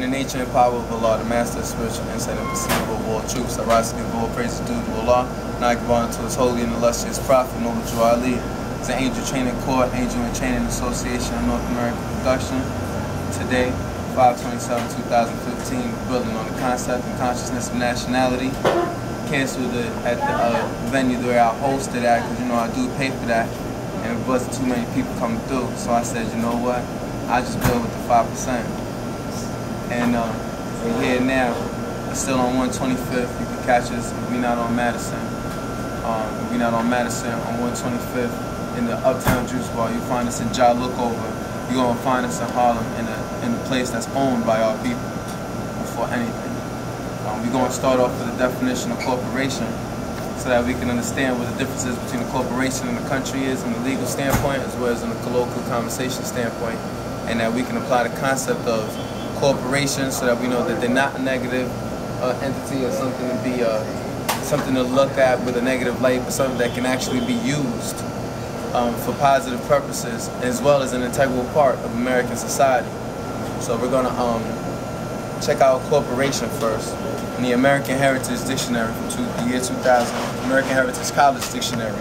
In the nature and power of Allah, the master of spiritual insight and perceivable of all truths, I rise to give all praise due to Allah, and I give honor to his holy and illustrious prophet, Noble Drew Ali. It's an Angel Training Corps, Angel and Training Association of North American Production. Today, 527-2015, building on the concept and consciousness of nationality. Canceled it at the uh, venue where I hosted at, because you know I do pay for that, and it wasn't too many people coming through. So I said, you know what, I just build with the 5% and uh, we're here now. We're still on 125th. You can catch us if we're not on Madison. Um, we're not on Madison on 125th in the Uptown Juice Bar. You find us in Ja Lookover. You're gonna find us in Harlem in a in a place that's owned by our people before anything. Um, we're gonna start off with a definition of corporation so that we can understand what the difference is between a corporation and a country is from a legal standpoint as well as in a colloquial conversation standpoint and that we can apply the concept of corporations so that we know that they're not a negative uh, entity or something to be uh, something to look at with a negative light, but something that can actually be used um, for positive purposes, as well as an integral part of American society. So we're gonna um, check out corporation first in the American Heritage Dictionary from two, the year 2000, American Heritage College Dictionary.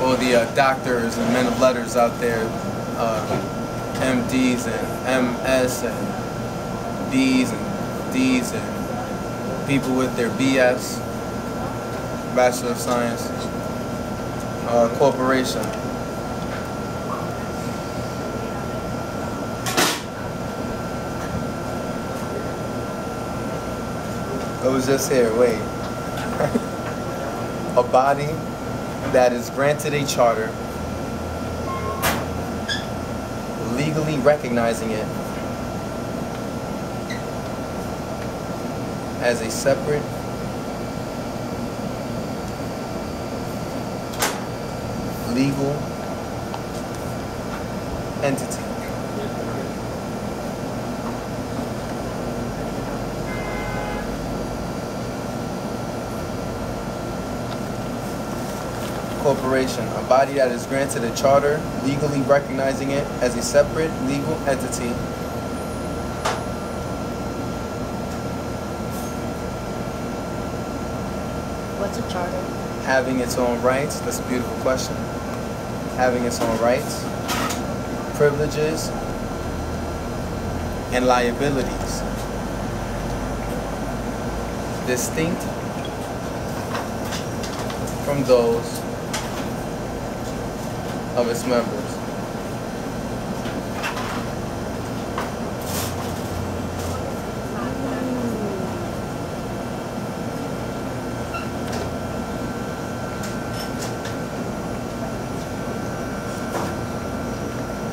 All the uh, doctors and men of letters out there uh, MDs and MS and Ds and Ds and people with their BS, Bachelor of Science, uh, corporation. It was just here, wait. a body that is granted a charter legally recognizing it as a separate legal entity. corporation, a body that is granted a charter legally recognizing it as a separate legal entity What's a charter? Having its own rights, that's a beautiful question. Having its own rights, privileges, and liabilities. Distinct from those of its members.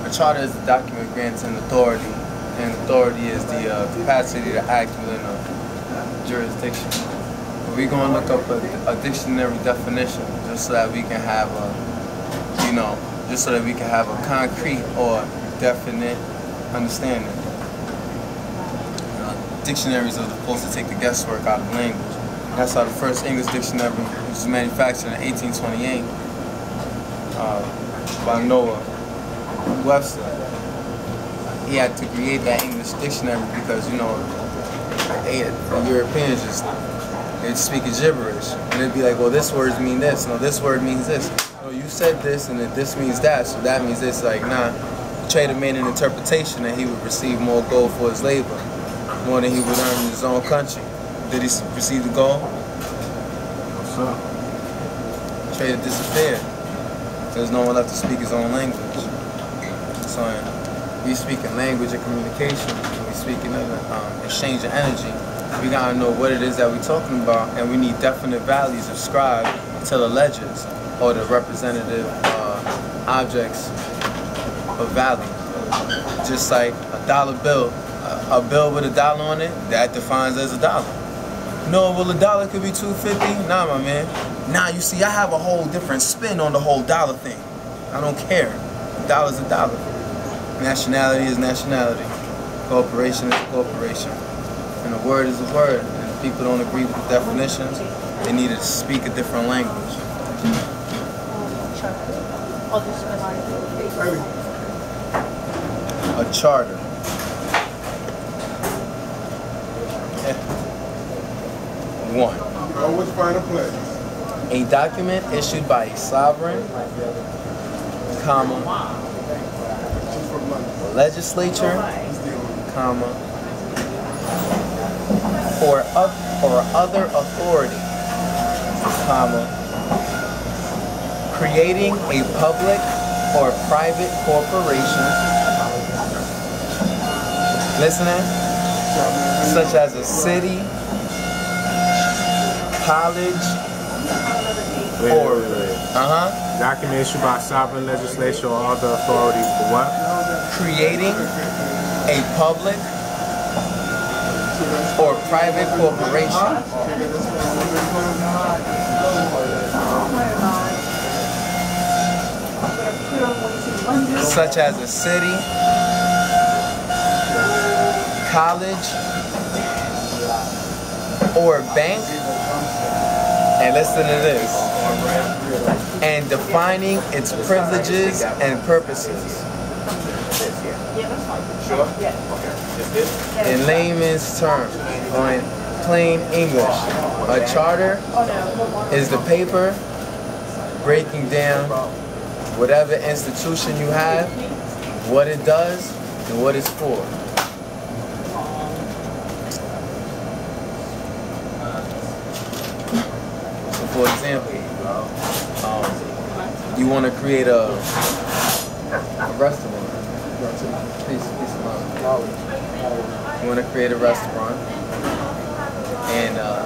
A charter is a document granting authority, and authority is the uh, capacity to act within a jurisdiction. We're going to look up a, a dictionary definition just so that we can have a, you know, just so that we can have a concrete or definite understanding. Know, dictionaries are supposed to take the guesswork out of language. That's how the first English dictionary was manufactured in 1828 uh, by Noah Webster. He had to create that English dictionary because, you know, the Europeans just they'd speak gibberish. And they'd be like, well, this word means this, no, this word means this said this and that this means that, so that means this. Like, nah, the trader made an interpretation that he would receive more gold for his labor, more than he would earn in his own country. Did he receive the gold? What's up? Trader disappeared. There's no one left to speak his own language. So we speak in language and communication, we speak in um, exchange of energy. We gotta know what it is that we're talking about, and we need definite values ascribed to the ledgers or the representative uh, objects of value. Just like a dollar bill, a, bill with a dollar on it, that defines as a dollar. No, well, a dollar could be 250 Nah, my man. Nah, you see, I have a whole different spin on the whole dollar thing. I don't care. A dollar's a dollar. Nationality is nationality. Corporation is corporation. And a word is a word. And if people don't agree with the definitions, they need to speak a different language. A charter. One. Oh, which final place? A document issued by a sovereign, comma, legislature, comma, or, oth- or other authority, comma, creating a public or private corporation, listening, such as a city, college, Wait, or, wait, wait. uh-huh, Document issued by sovereign legislature or other authority for what? creating a public or private corporation such as a city, college, or bank. And listen to this. And defining its privileges and purposes. In layman's terms, or in plain English, a charter oh, is the paper breaking down whatever institution you have, what it does, and what it's for. So for example, um, you want to create a, a restaurant. Peace, peace. You want to create a restaurant, and uh,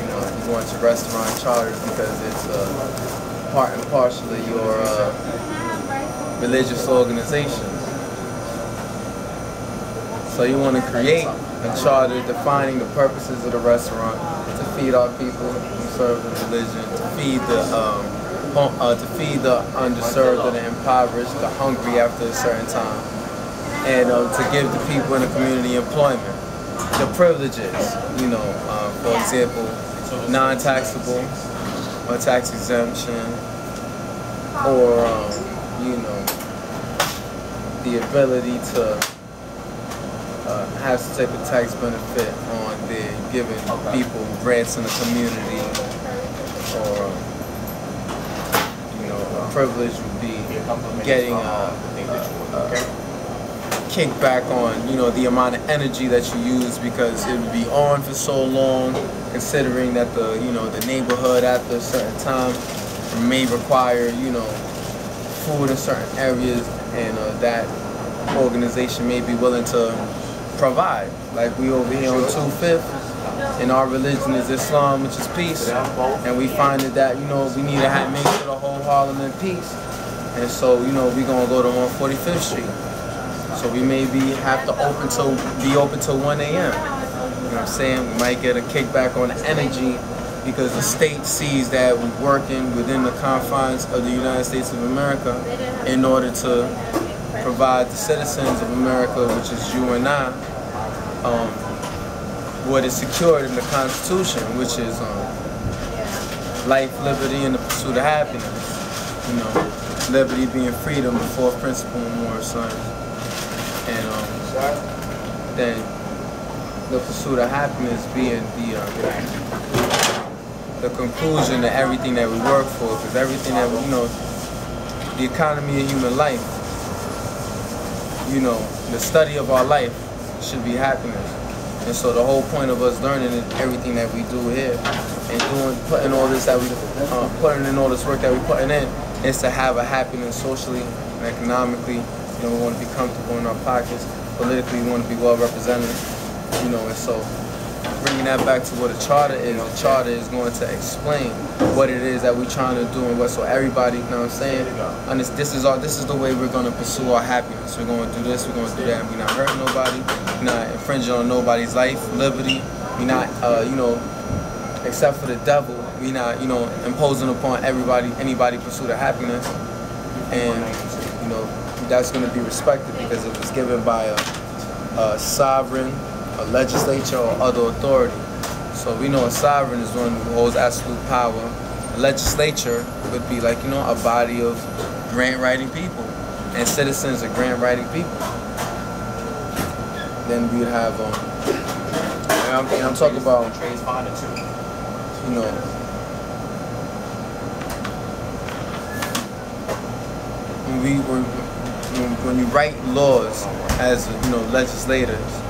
you know you want your restaurant chartered because it's uh, part and parcel of your uh, religious organization. So you want to create a charter defining the purposes of the restaurant to feed our people who serve the religion, to feed the um, uh, to feed the underserved and the impoverished, the hungry after a certain time, and uh, to give the people in the community employment. The privileges, you know, uh, for example, non-taxable or tax exemption, or um, you know, the ability to uh, have some type of tax benefit on the giving people grants in the community, or you know, a privilege would be getting a, a kickback on you know the amount of energy that you use because it would be on for so long, considering that the you know the neighborhood after a certain time may require you know food in certain areas, and uh, that organization may be willing to provide. Like we over here on 2/5, and our religion is Islam, which is peace, and we find that, that you know we need to have make sure the whole Harlem in peace, and so you know we gonna go to 145th Street. So we maybe have to open to be open till 1 a.m. You know what I'm saying? We might get a kickback on the energy because the state sees that we're working within the confines of the United States of America in order to provide the citizens of America, which is you and I, um, what is secured in the Constitution, which is um, life, liberty, and the pursuit of happiness. You know, liberty being freedom, the fourth principle in Moore Science. Then the pursuit of happiness being the uh, the conclusion to everything that we work for, because everything that we, you know, the economy of human life, you know, the study of our life should be happiness. And so the whole point of us learning everything that we do here and doing, putting all this that we, uh, putting in all this work that we're putting in is to have a happiness socially and economically. You know, we want to be comfortable in our pockets. Politically, want to be well represented. You know, and so bringing that back to what a charter is, a charter is going to explain what it is that we're trying to do and what so everybody, you know what I'm saying? And this, this is our this is the way we're gonna pursue our happiness. We're gonna do this, we're gonna do that, we're not hurting nobody, we're not infringing on nobody's life, liberty, we're not uh, you know, except for the devil, we're not, you know, imposing upon everybody, anybody pursuit of happiness. And, you know, that's gonna be respected because it was given by a, a sovereign a legislature or other authority. So we know a sovereign is one who holds absolute power. A legislature would be like, you know, a body of grant writing people. And citizens are grant writing people. Then we'd have um, And I'm, and I'm talking about, Trade's fine too. you know, we were, when, when you write laws as, you know, legislators,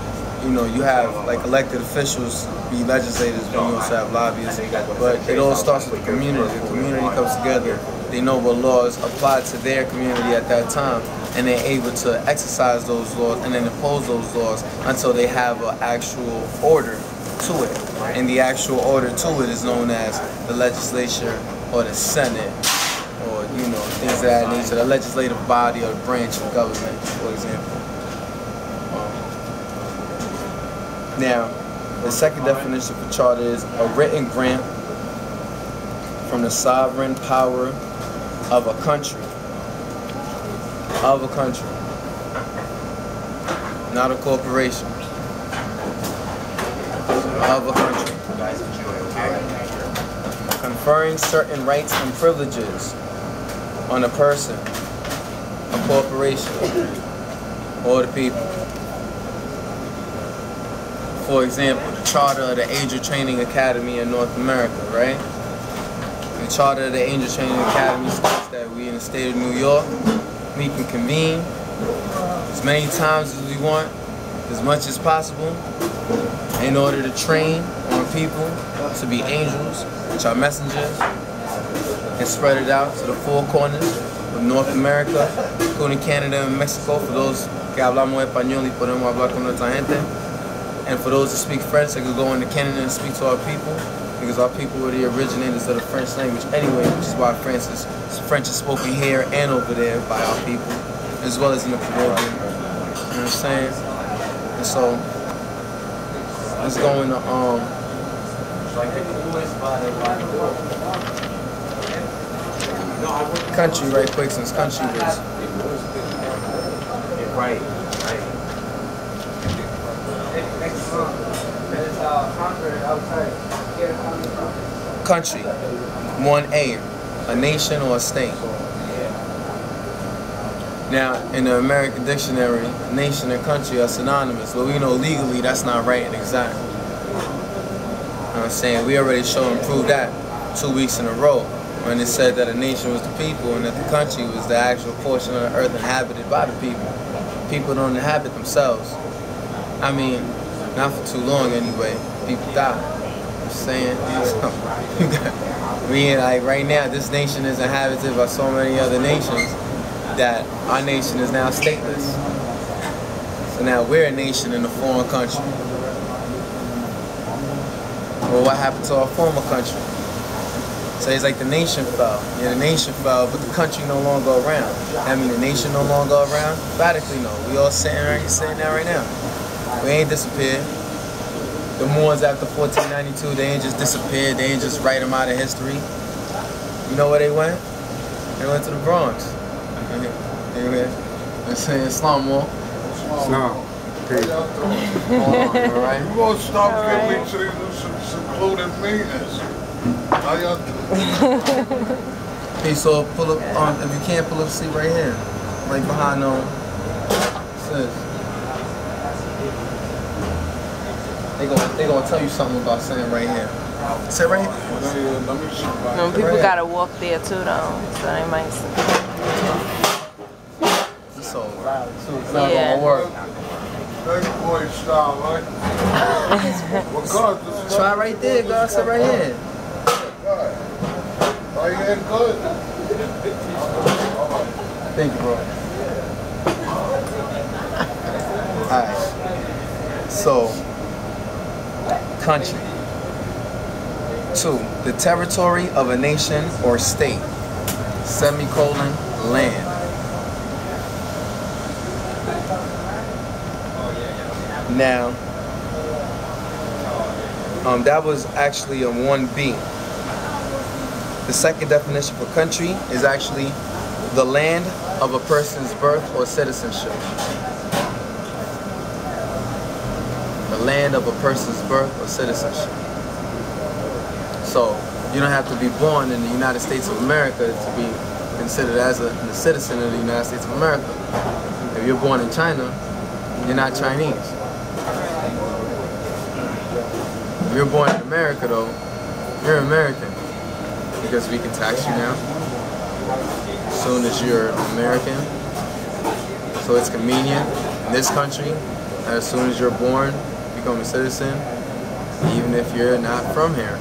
you know, you have like elected officials be legislators, but you also have lobbyists. But it all starts with the community. The community comes together. They know what laws apply to their community at that time, and they're able to exercise those laws and then impose those laws until they have an actual order to it. And the actual order to it is known as the legislature or the Senate things of that nature. The legislative body or the branch of government, for example. Now, the second definition for charter is a written grant from the sovereign power of a country. Of a country. Not a corporation. Of a country. Conferring certain rights and privileges on a person, a corporation, or the people. For example, the charter of the Angel Training Academy in North America, right? The charter of the Angel Training Academy states that we in the state of New York, we can convene as many times as we want, as much as possible, in order to train on people to be angels, which are messengers, and spread it out to the four corners of North America, including Canada and Mexico, for those que hablamos español y podemos hablar con nuestra gente. And for those that speak French, they could go into Canada and speak to our people, because our people were the originators of the French language anyway, which is why French is, French is spoken here and over there by our people, as well as in the Caribbean. You know what I'm saying? And so, let's go into, um, country right quick since country was Right, right. country 1a a nation or a state? Now in the american dictionary nation and country are synonymous but we know legally that's not right and exact. You know what i'm saying? We already showed and proved that two weeks in a row when it said that a nation was the people and that the country was the actual portion of the earth inhabited by the people people don't inhabit themselves i mean not for too long anyway people die I'm saying we like right now this nation is inhabited by so many other nations that our nation is now stateless. So now we're a nation in a foreign country. Well what happened to our former country? So it's like the nation fell. Yeah, the nation fell, but the country no longer around. I mean the nation no longer around? Radically no. We all sitting right here sitting there right now. We ain't disappeared. The Moors after 1492, they ain't just disappeared. They ain't just write them out of history. You know where they went? They went to the Bronx. They went, they're saying Islam more. Islam. Peace. All right. You gonna stop giving to these secluded meetings? How y'all do? Hey, so pull up, um, if you can't pull up, seat right here. Right behind, um, sis. They gonna, they gonna tell you something about saying right here. Sit right here. Hey, Let me see. No, people gotta walk there too though, so they might. It's so loud too. It's not Yeah. gonna work. Big boy style, right? What color does it Try right there, girl. Sit right here. Right here, good. Thank you, bro. Alright. So, country. Two, the territory of a nation or state. Semicolon, land. Now, um, that was actually a 1B. The second definition for country is actually the land of a person's birth or citizenship. The land of a person's birth or citizenship. So you don't have to be born in the United States of America to be considered as a, a citizen of the United States of America. If you're born in China, you're not Chinese. If you're born in America, though, you're American because we can tax you now. As soon as you're American, so it's convenient in this country. As soon as you're born, become a citizen, even if you're not from here.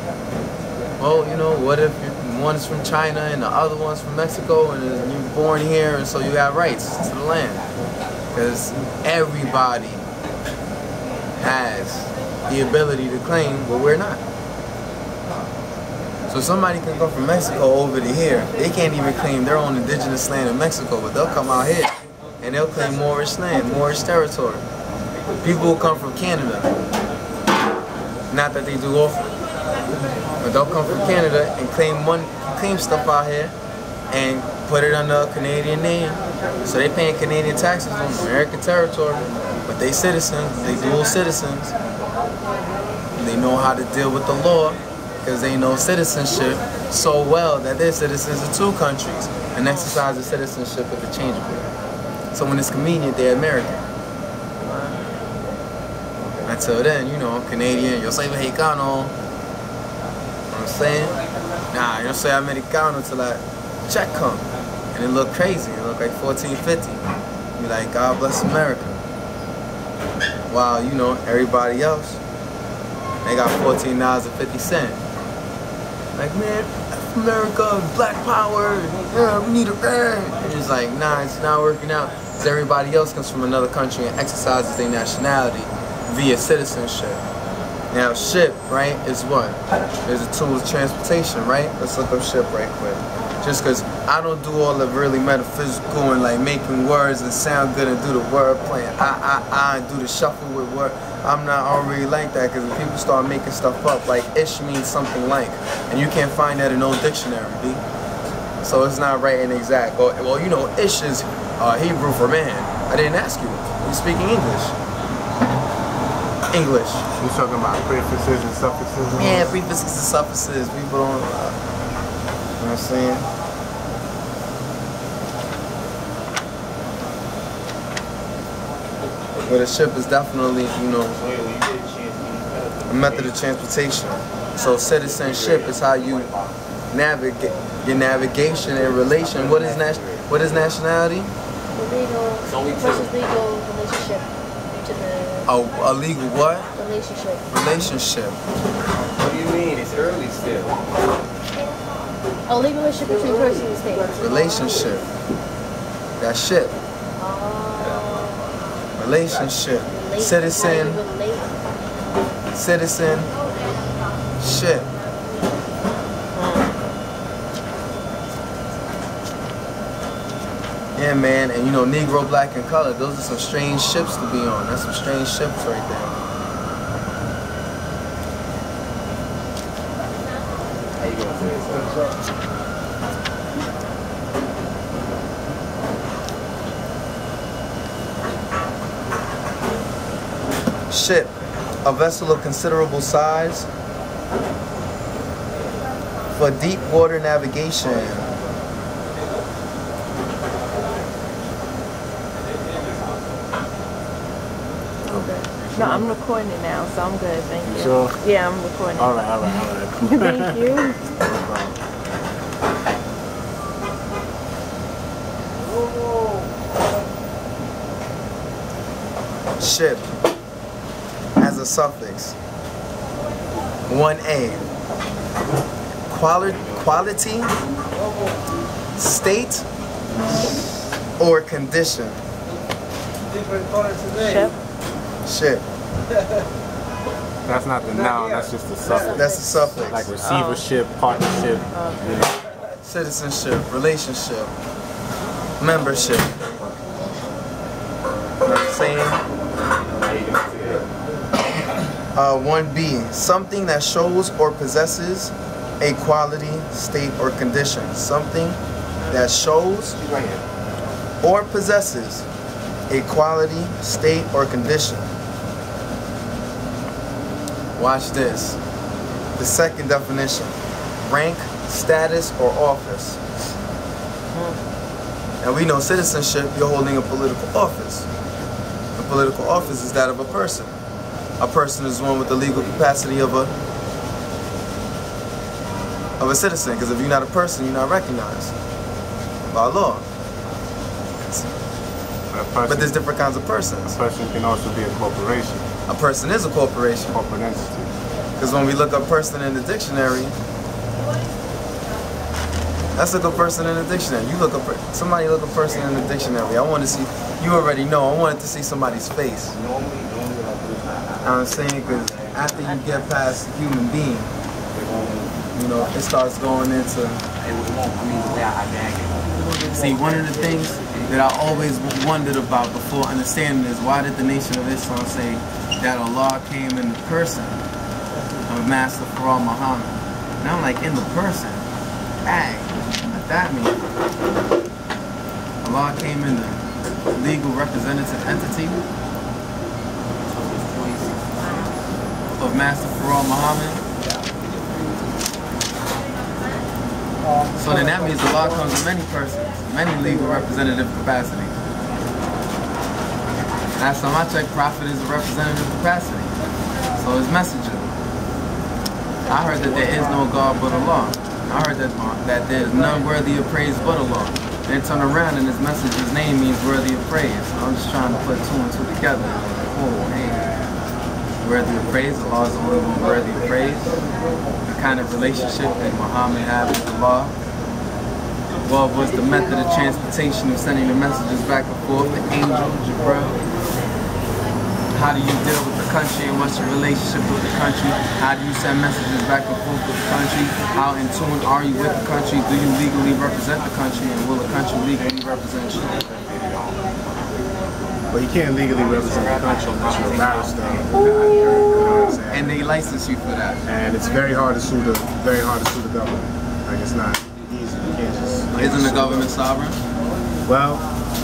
Well, you know, what if one's from China and the other one's from Mexico and you're born here and so you have rights to the land? Because everybody has the ability to claim, but we're not. So somebody can come from Mexico over to here. They can't even claim their own indigenous land in Mexico, but they'll come out here and they'll claim Moorish land, Moorish territory. People will come from Canada. Not that they do often. But they'll come from Canada and claim one claim stuff out here and put it under a Canadian name. So they paying Canadian taxes on American territory, but they citizens, they dual citizens. They know how to deal with the law because they know citizenship so well that they're citizens of two countries and exercise the citizenship interchangeably. So when it's convenient, they're American. Until then, you know, Canadian, yo soy mexicano. You know I'm saying? Nah, yo soy americano till that check come. And it look crazy. It look like 1450. You're like, God bless America. While, you know, everybody else, they got $14.50. Like, man, America, black power, yeah, we need a bang. And it's like, nah, it's not working out. Because everybody else comes from another country and exercises their nationality via citizenship. Now, ship, right, is what? Is a tool of transportation, right? Let's look up ship right quick. Just because I don't do all the really metaphysical and like making words and sound good and do the word playing, I, I, I, and do the shuffle with word. I'm not already like that because when people start making stuff up, like ish means something like, and you can't find that in no dictionary, B. So it's not right and exact. Well, well you know, ish is uh, Hebrew for man. I didn't ask you. You're speaking English? English. You're talking about prefixes and suffixes? And Yeah, prefixes and suffixes. People don't. Uh, you know what I'm saying? But a ship is definitely, you know, a method of transportation. So citizenship is how you navigate your navigation and relation. What is nat- What is nationality? Legal versus legal relationship to A, a legal what? relationship. Relationship. What do you mean? It's early still. A legal relationship between person and state. Relationship. That ship. Oh. Relationship. Relate- Citizen. how you relate. Citizen. Ship. Yeah, man, and you know, Negro, black, and color, those are some strange ships to be on. That's some strange ships right there. How you gonna say it? Ship, a vessel of considerable size for deep water navigation. Okay. No, I'm recording it now, so I'm good. Thank you. You sure? Yeah, I'm recording. All right, all right, all right. Thank you. Ship as a suffix. 1A. Quali- quality, state, or condition. Ship. Ship. That's not the noun, that's just the suffix. That's the suffix. Like receivership, partnership. you know. Citizenship, relationship, membership. Uh, 1B, something that shows or possesses a quality, state, or condition. Something that shows or possesses a quality, state, or condition. Watch this. The second definition rank, status, or office. And we know citizenship, you're holding a political office. A political office is that of a person. A person is one with the legal capacity of a of a citizen. Because if you're not a person, you're not recognized by law. But person, But there's different kinds of persons. a person can also be a corporation, A person is a corporation. corporate entity. Because when we look up person in the dictionary, let's look up person in the dictionary. You look up somebody look up person in the dictionary. I want to see. You already know. I wanted to see somebody's face. Know what I'm saying? Because after you get past the human being, you know, it starts going into. See, one of the things that I always wondered about before understanding is why did the Nation of Islam say that Allah came in the person of Master Fard Muhammad? And I'm like, in the person? Dang, what that mean? Allah came in the legal representative entity of Master Fard Muhammad. So then that means the law comes in many persons, many legal representative capacity. Last time I checked, Prophet is a representative capacity. So his messenger. I heard that there is no God but Allah. I heard that that there is none worthy of praise but Allah. Then turn around and his messenger's name means worthy of praise. I'm just trying to put two and two together. Oh, hey. Worthy of praise, Allah is the only one worthy of praise. The kind of relationship that Muhammad had with Allah. What was the method of transportation of sending the messages back and forth? The angel, Jibril. How do you deal with the country and what's your relationship with the country? How do you send messages back and forth with the country? How in tune are you with the country? Do you legally represent the country and will the country legally represent you? But you can't legally represent the country unless you're a barrister. You know what I'm saying? And they license you for that. And it's very hard to sue the very hard to sue the government. Like it's not easy. You can't just. you Isn't the government sovereign? Well,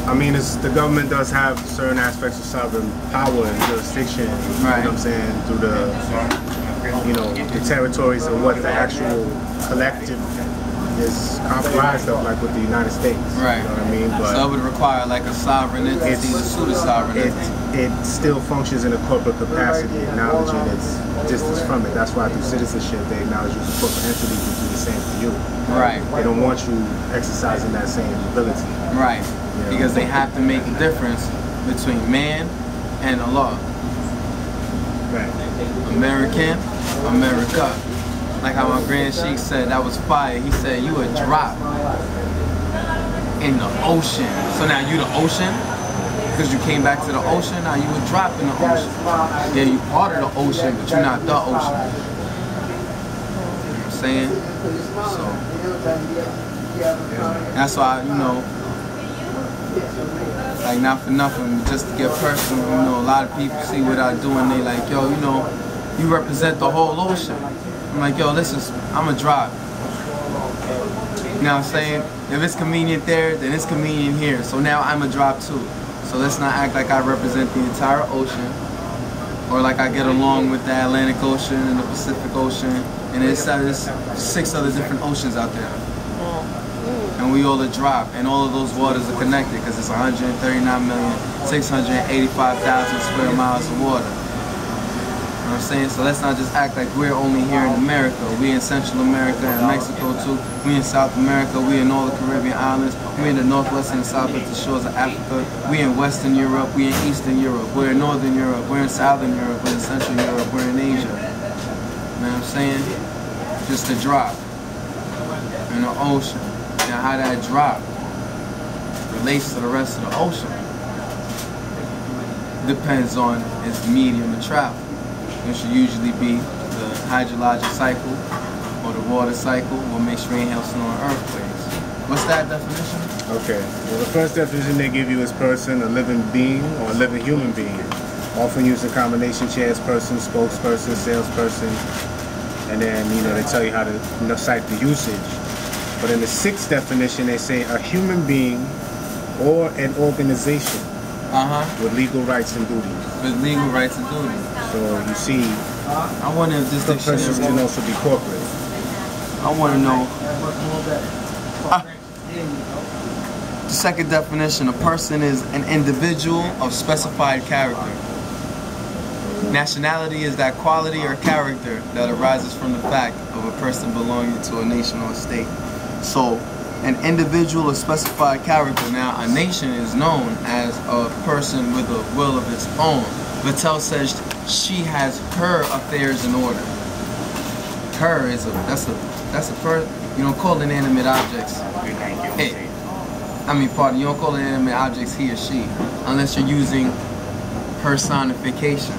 I mean, it's, the government does have certain aspects of sovereign power and jurisdiction. You Right. know what I'm saying? Through the, you know, the territories and what the actual collective is comprised of, like with the United States. Right. You know what I mean? But So it would require like a sovereign entity It's- to sue the sovereign it, entity. it still functions in a corporate capacity, acknowledging its distance from it. That's why through citizenship they acknowledge you as a corporate entity to do the same for you. Right, They don't want you exercising that same ability. right. Because they have to make a difference between man and the law. Right. American, America. Like how my grand sheik said, that was fire. He said, you a drop in the ocean. So now you the ocean? Because you came back to the ocean, now you a drop in the ocean. Yeah, you part of the ocean, but you're not the ocean. You know what I'm saying? So, that's why, you know, like not for nothing, just to get personal, you know, a lot of people see what I do and they like, yo, you know, you represent the whole ocean. I'm like, yo, this is, I'm a drop. You know what I'm saying? If it's convenient there, then it's convenient here. So now I'm a drop too. So let's not act like I represent the entire ocean or like I get along with the Atlantic Ocean and the Pacific Ocean. And there's six other different oceans out there. And we all a drop, and all of those waters are connected because it's 139,685,000 square miles of water. Know what I'm saying? So let's not just act like we're only here in America. We in Central America and Mexico too. We in South America. We in all the Caribbean islands. We in the northwest and southwest shores of Africa. We in Western Europe. We in Eastern Europe. We're in Northern Europe. We're in Southern Europe. We're in Central Europe. We're in Asia. You know what I'm saying? Just a drop in the ocean. Now how that drop relates to the rest of the ocean depends on its medium of travel, should usually be the hydrologic cycle or the water cycle, what snow, and earthquakes. What's that definition? Okay. Well, the first definition they give you is person, a living being, or a living human being. Often used in combination chairperson, spokesperson, salesperson, and then you know they tell you how to cite the usage. But in the sixth definition, they say a human being or an organization Uh-huh. with legal rights and duties. With legal rights and duties. So you see, I wonder if this person can dictionary, also be corporate. I want to know. Ah. The second definition, a person is an individual of specified character. Nationality is that quality or character that arises from the fact of a person belonging to a nation or state. So, an individual or specified character. Now, a nation is known as a person with a will of its own. Vattel says she has her affairs in order. Her is a that's a that's a per you don't call inanimate objects. It. I mean, pardon, you don't call inanimate objects he or she unless you're using personification.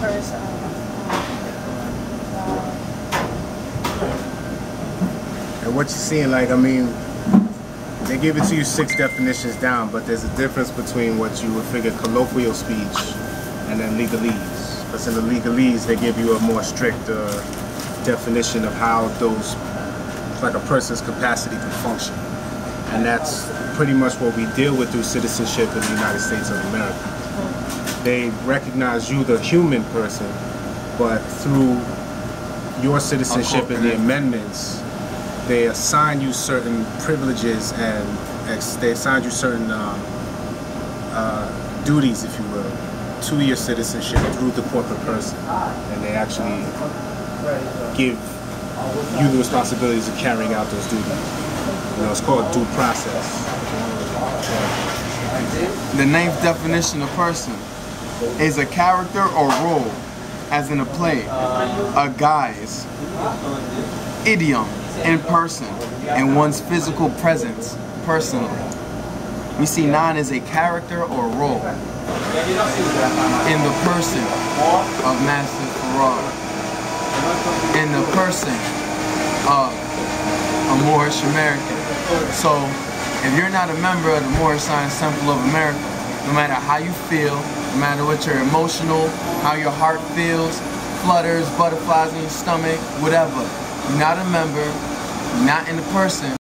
person. What you're seeing, like, I mean, they give it to you six definitions down, but there's a difference between what you would figure colloquial speech and then legalese. Because in the legalese, they give you a more strict uh, definition of how those, like a person's capacity to function. And that's pretty much what we deal with through citizenship in the United States of America. They recognize you, the human person, but through your citizenship and the amendments, they assign you certain privileges and they assign you certain um, uh, duties, if you will, to your citizenship through the corporate person, and they actually give you the responsibilities of carrying out those duties. You know, it's called due process. The ninth definition of person is a character or role, as in a play, a guise, idiom in person, and one's physical presence personally. We see nine as a character or role in the person of Master Fard, in the person of a Moorish American. So, if you're not a member of the Moorish Science Temple of America, no matter how you feel, no matter what your emotional, how your heart feels, flutters, butterflies in your stomach, whatever, not a member, not in the person,